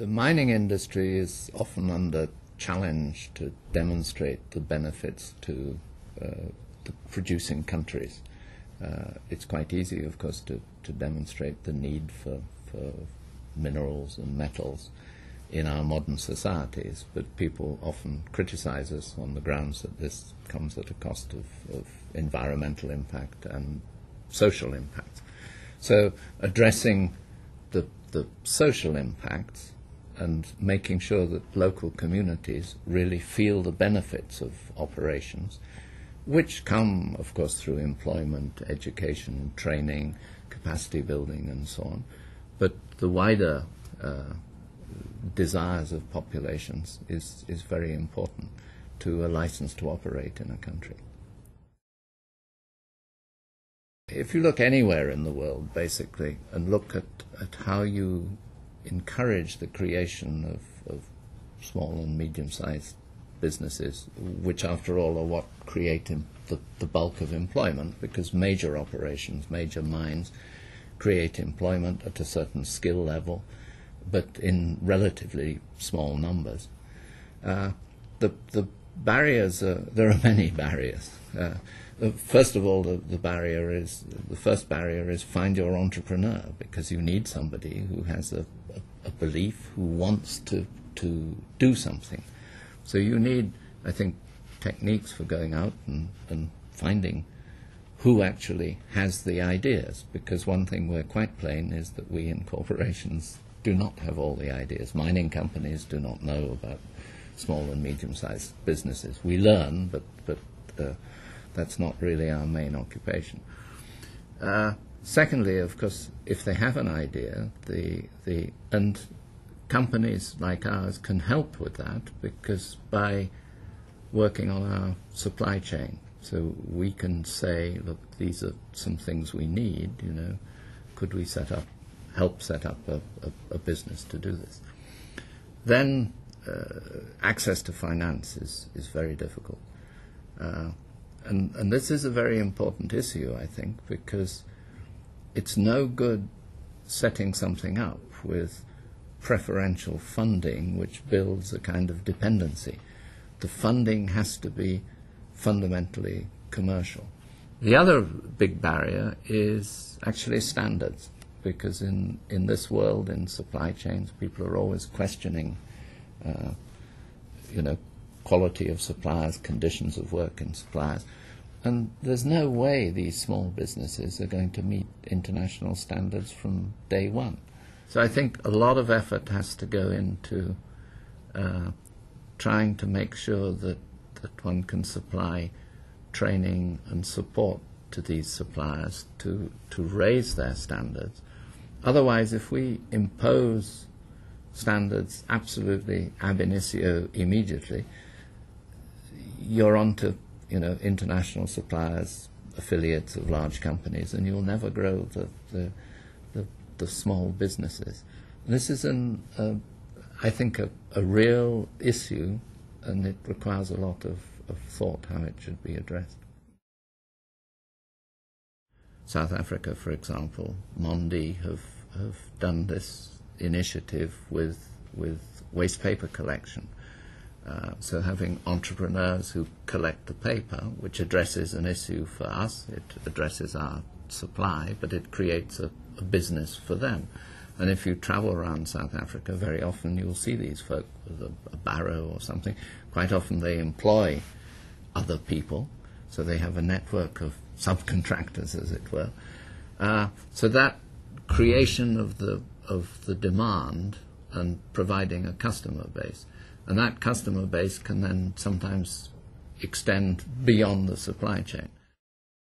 The mining industry is often under challenge to demonstrate the benefits to uh, the producing countries. Uh, it's quite easy, of course, to, to demonstrate the need for, for minerals and metals in our modern societies, but people often criticize us on the grounds that this comes at a cost of, of environmental impact and social impact. So addressing the, the social impacts and making sure that local communities really feel the benefits of operations, which come, of course, through employment, education, training, capacity building, and so on. But the wider uh, desires of populations is, is very important to a license to operate in a country. If you look anywhere in the world, basically, and look at, at how you encourage the creation of, of small and medium sized businesses, which, after all, are what create the, the bulk of employment, because major operations, major mines, create employment at a certain skill level, but in relatively small numbers. Uh, the, the barriers, are, there are many barriers. Uh, first of all, the, the barrier is the first barrier is find your entrepreneur because you need somebody who has a, a, a belief, who wants to to do something. So you need, I think, techniques for going out and, and finding who actually has the ideas. Because one thing we're quite plain is that we in corporations do not have all the ideas. Mining companies do not know about small and medium-sized businesses. We learn, but but uh, that's not really our main occupation. Uh, secondly, of course, if they have an idea, the the and companies like ours can help with that because by working on our supply chain, so we can say, look, these are some things we need. You know, could we set up, help set up a, a, a business to do this? Then access to finance is is very difficult. Uh, and, and this is a very important issue, I think, because it's no good setting something up with preferential funding which builds a kind of dependency. The funding has to be fundamentally commercial. The other big barrier is actually standards, because in, in this world, in supply chains, people are always questioning, uh, you know, quality of suppliers, conditions of work in suppliers. And there's no way these small businesses are going to meet international standards from day one. So I think a lot of effort has to go into uh, trying to make sure that, that one can supply training and support to these suppliers to, to raise their standards. Otherwise, if we impose standards absolutely ab initio immediately, you're on to you know international suppliers, affiliates of large companies, and you'll never grow the the, the, the small businesses. This is an uh, I think a, a real issue, and it requires a lot of, of thought how it should be addressed. South Africa, for example, Mondi have have done this initiative with with waste paper collection uh, so having entrepreneurs who collect the paper, which addresses an issue for us, it addresses our supply, but it creates a, a business for them. And if you travel around South Africa, very often you'll see these folk with a, a barrow or something. Quite often they employ other people, so they have a network of subcontractors, as it were. Uh, so that creation of the of the demand and providing a customer base and that customer base can then sometimes extend beyond the supply chain.